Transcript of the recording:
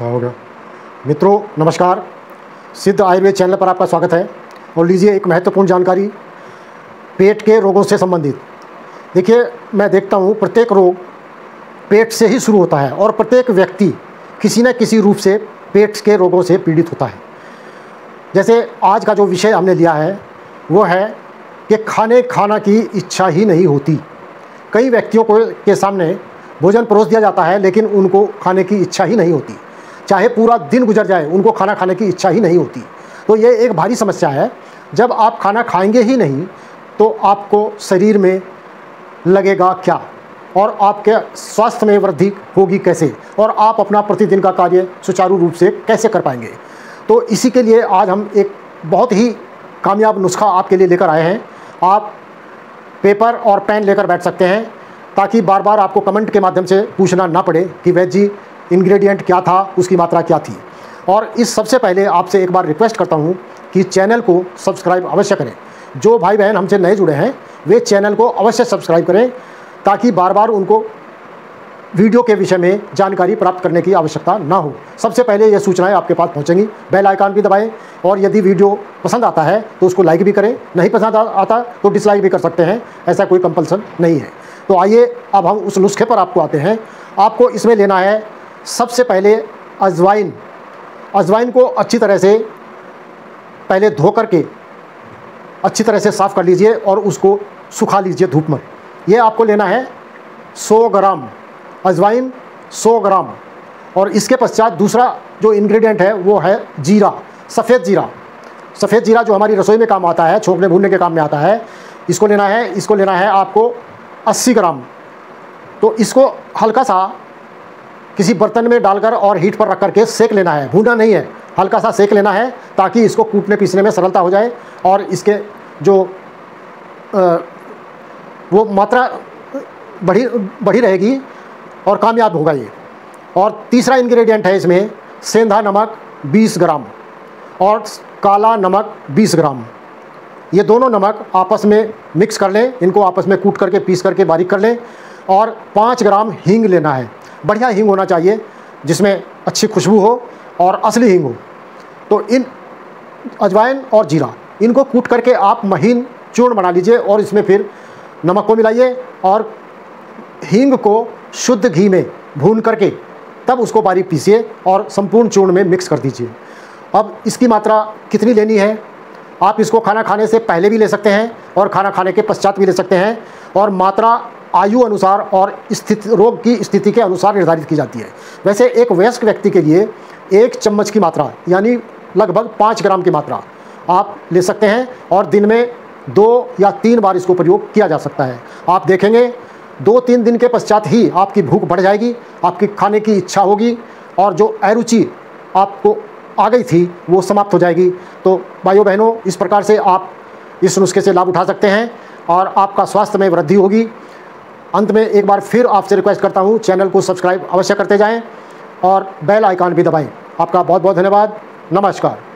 हाँ हो गया। मित्रों, नमस्कार। सिद्ध आयुर्वेद चैनल पर आपका स्वागत है। और लीजिए एक महत्वपूर्ण जानकारी, पेट के रोगों से संबंधित। देखिए, मैं देखता हूँ, प्रत्येक रोग पेट से ही शुरू होता है और प्रत्येक व्यक्ति किसी न किसी रूप से पेट के रोगों से पीड़ित होता है। जैसे आज का जो विषय हमने लिया है, वो है कि खाने खाना की इच्छा ही नहीं होती। कई व्यक्तियों को के सामने भोजन परोस दिया जाता है, लेकिन उनको खाने की इच्छा ही नहीं होती। चाहे पूरा दिन गुजर जाए, उनको खाना खाने की इच्छा ही नहीं होती। तो ये एक भारी समस्या है। जब आप खाना खाएँगे ही नहीं तो आपको शरीर में लगेगा क्या? और आपके स्वास्थ्य में वृद्धि होगी कैसे? और आप अपना प्रतिदिन का कार्य सुचारू रूप से कैसे कर पाएँगे? तो इसी के लिए आज हम एक बहुत ही कामयाब नुस्खा आपके लिए लेकर आए हैं। आप पेपर और पेन लेकर बैठ सकते हैं, ताकि बार बार आपको कमेंट के माध्यम से पूछना ना पड़े कि वैज जी इंग्रेडिएंट क्या था, उसकी मात्रा क्या थी। और इस सबसे पहले आपसे एक बार रिक्वेस्ट करता हूँ कि चैनल को सब्सक्राइब अवश्य करें। जो भाई बहन हमसे नए जुड़े हैं, वे चैनल को अवश्य सब्सक्राइब करें, ताकि बार बार उनको वीडियो के विषय में जानकारी प्राप्त करने की आवश्यकता ना हो। सबसे पहले ये सूचनाएँ आपके पास पहुंचेंगी। बेल आइकन भी दबाएँ, और यदि वीडियो पसंद आता है तो उसको लाइक भी करें। नहीं पसंद आता तो डिसलाइक भी कर सकते हैं। ऐसा कोई कंपल्सन नहीं है। तो आइए, अब हम उस नुस्खे पर आपको आते हैं। आपको इसमें लेना है सबसे पहले अजवाइन अजवाइन को अच्छी तरह से पहले धो कर के अच्छी तरह से साफ़ कर लीजिए और उसको सुखा लीजिए धूप में। ये आपको लेना है 100 ग्राम अजवाइन 100 ग्राम। और इसके पश्चात दूसरा जो इंग्रेडिएंट है, वो है जीरा, सफ़ेद जीरा। सफ़ेद जीरा जो हमारी रसोई में काम आता है, छोंकने, भूनने के काम में आता है, इसको लेना है, इसको लेना है आपको 80 ग्राम। तो इसको हल्का सा किसी बर्तन में डालकर और हीट पर रख करके सेक लेना है। भूना नहीं है। हल्का सा सेक लेना है ताकि इसको कूटने पीसने में सरलता हो जाए और इसके जो आ, वो मात्रा बढ़ी बढ़ी रहेगी और कामयाब होगा ये। और तीसरा इंग्रेडिएंट है इसमें सेंधा नमक 20 ग्राम और काला नमक 20 ग्राम। ये दोनों नमक आपस में मिक्स कर लें। इनको आपस में कूट करके पीस करके बारीक कर लें और पाँच ग्राम हींग लेना है। बढ़िया हींग होना चाहिए, जिसमें अच्छी खुशबू हो और असली हींग हो। तो इन अजवाइन और जीरा, इनको कूट करके आप महीन चूर्ण बना लीजिए और इसमें फिर नमक को मिलाइए और हींग को शुद्ध घी में भून करके तब उसको बारीक पीसिए और संपूर्ण चूर्ण में मिक्स कर दीजिए। अब इसकी मात्रा कितनी लेनी है? आप इसको खाना खाने से पहले भी ले सकते हैं और खाना खाने के पश्चात भी ले सकते हैं और मात्रा आयु अनुसार और स्थिति, रोग की स्थिति के अनुसार निर्धारित की जाती है। वैसे एक वयस्क व्यक्ति के लिए एक चम्मच की मात्रा, यानी लगभग पाँच ग्राम की मात्रा आप ले सकते हैं और दिन में दो या तीन बार इसको प्रयोग किया जा सकता है। आप देखेंगे, दो तीन दिन के पश्चात ही आपकी भूख बढ़ जाएगी, आपकी खाने की इच्छा होगी और जो अरुचि आपको आ गई थी वो समाप्त हो जाएगी। तो भाइयों बहनों, इस प्रकार से आप इस नुस्खे से लाभ उठा सकते हैं और आपका स्वास्थ्य में वृद्धि होगी। अंत में एक बार फिर आपसे रिक्वेस्ट करता हूँ, चैनल को सब्सक्राइब अवश्य करते जाएँ और बेल आइकॉन भी दबाएँ। आपका बहुत बहुत धन्यवाद। नमस्कार।